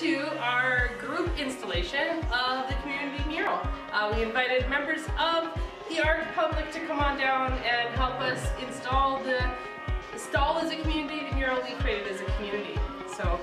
to our group installation of the community mural. Uh, we invited members of the art public to come on down and help us install the stall as a community, the mural we created as a community. So